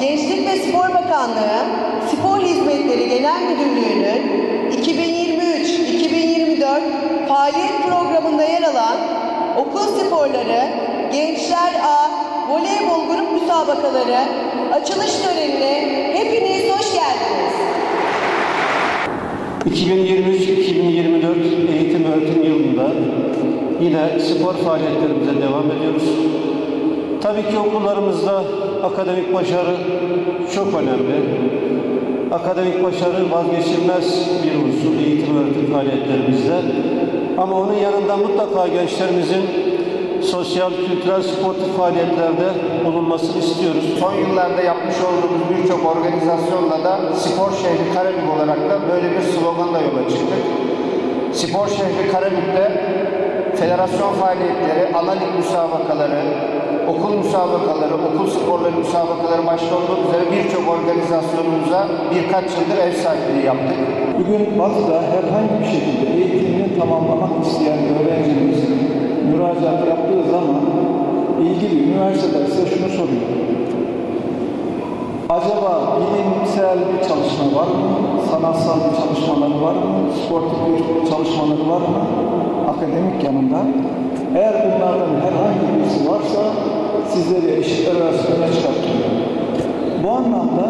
Gençlik ve Spor Bakanlığı Spor Hizmetleri Genel Müdürlüğü'nün 2023-2024 faaliyet programında yer alan okul sporları Gençler A voleybol grup müsabakaları açılış törenine hepiniz hoş geldiniz. 2023-2024 eğitim öğretim yılında yine spor faaliyetlerimize devam ediyoruz. Tabii ki okullarımızda akademik başarı çok önemli. Akademik başarı vazgeçilmez bir unsur eğitim öğretim faaliyetlerimizde. Ama onun yanında mutlaka gençlerimizin sosyal, kültürel, sportif faaliyetlerde bulunmasını istiyoruz. Son yıllarda yapmış olduğumuz birçok organizasyonla da Spor Şehri Karabük olarak da böyle bir sloganla yola çıktık. Spor Şehri Karabük'te federasyon faaliyetleri, ana lig müsabakaları, okul müsabakaları, okul sporları müsabakaları başta olmak üzere birçok organizasyonumuza birkaç yıldır ev sahipliği yaptık. Bugün Batı'da herhangi bir şekilde eğitimini tamamlamak isteyen öğrencimiz müracaat yaptığı zaman ilgili üniversiteler size şunu soruyor. Acaba bilimsel bir çalışma var mı? Sanatsal bir çalışmaları var mı? Sportif bir çalışmaları var mı? Akademik yanında. Eğer bunlardan herhangi birisi varsa sizleri eşitler arasında çıkartıyor. Bu anlamda